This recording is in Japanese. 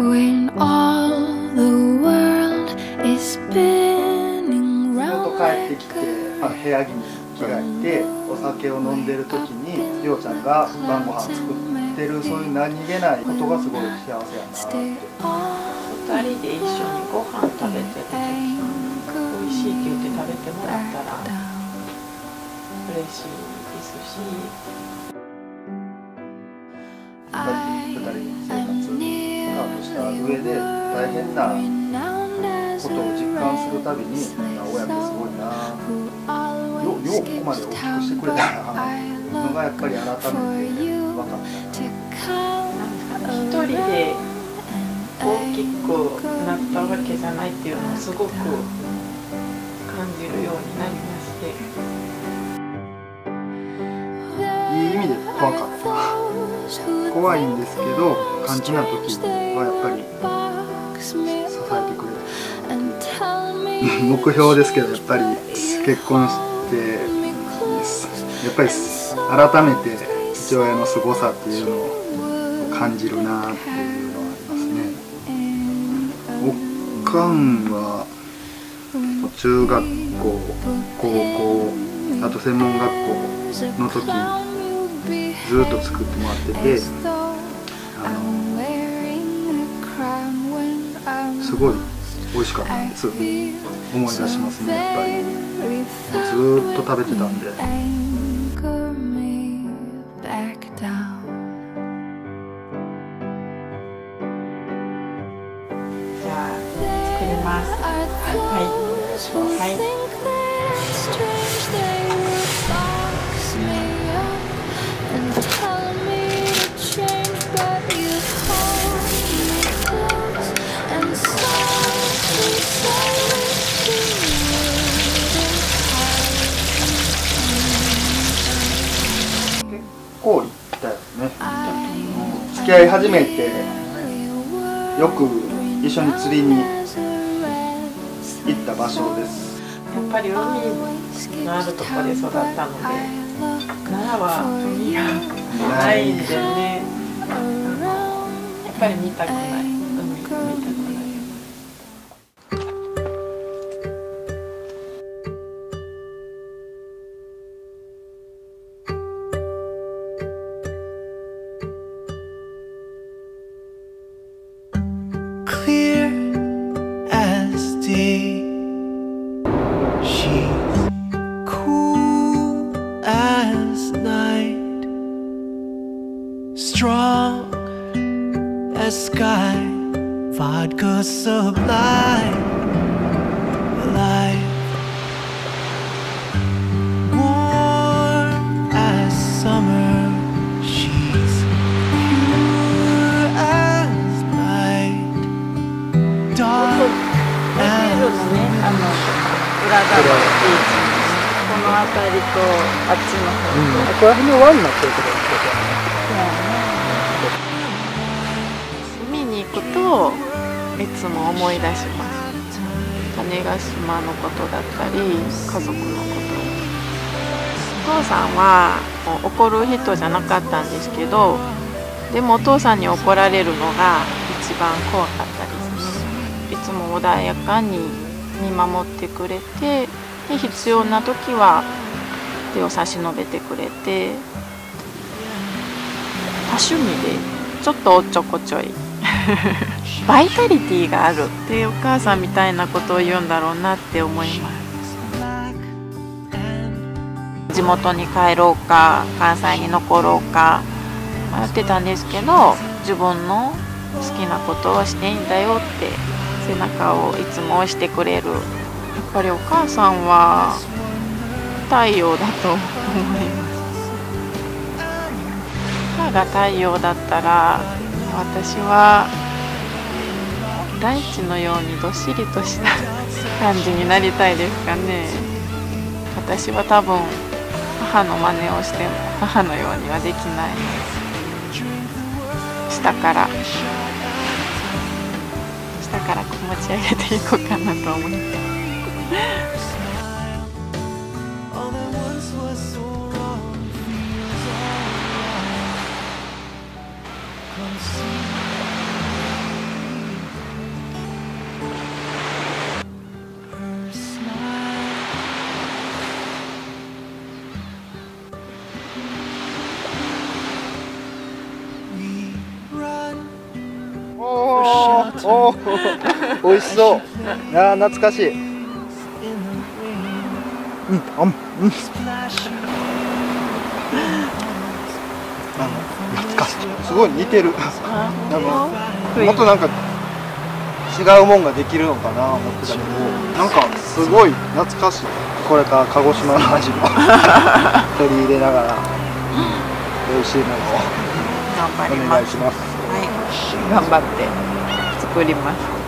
when all the world is spinning 仕事 round 帰ってきて部屋着に着替えてお酒を飲んでる時にりょうちゃんが晩ご飯作ってるそういう何気ないことがすごい幸せやなって stay on 二人で一緒にご飯食べてる時美味しいって言って食べてもらったら嬉しいですしやっぱり2人の生活スタートした上で大変なことを実感するたびにあ親ってすごいな。よようここまで大きくしてくれたな。のがやっぱり改めて分かった。なんか一人で大きくなったわけじゃないっていうのをすごく感じるようになりまして。いい意味で怖かった怖いんですけど肝心な時はやっぱり支えてくれた目標ですけどやっぱり結婚してやっぱり改めて父親の凄さっていうのを感じるなっていうのはありますね。おかんは中学校高校あと専門学校の時ずっと作ってもらっててあのすごい美味しかった。んです思い出しますねやっぱり。ずーっと食べてたんで。Anchor me 氷だよね付き合い始めてよく一緒に釣りに行った場所です。やっぱり海のあるところで育ったので奈良は海がないんでね。やっぱり見たくない。Strong as sky, vodka sublime, alive, warm as summer. She's pure as night, dark プロフィールのねあの裏側のビーチこの辺りとあっちの方と、ここら辺の輪になってるとこといつも思い出します。種子島のことだったり家族のこと。お父さんは怒る人じゃなかったんですけどでもお父さんに怒られるのが一番怖かったですね。いつも穏やかに見守ってくれてで必要な時は手を差し伸べてくれて多趣味でちょっとおっちょこちょい バイタリティがあるってお母さんみたいなことを言うんだろうなって思います。地元に帰ろうか関西に残ろうか迷ってたんですけど自分の好きなことをしていいんだよって背中をいつも押してくれる。やっぱりお母さんは太陽だと思います。母が太陽だったら私は大地のようにどっしりとした感じになりたいですかね。私は多分母の真似をしても母のようにはできない。下から。下からこう持ち上げていこうかなと思いまお美味しそう。いやー懐かしい。うんあん。うん。あの懐かしい。すごい似てる。なんかもっとなんか違うもんができるのかな思ってたけど。なんかすごい懐かしい。これから鹿児島の味も。取り入れながら。美味しいものを。頑張りおます。願いします。はい。頑張って作ります。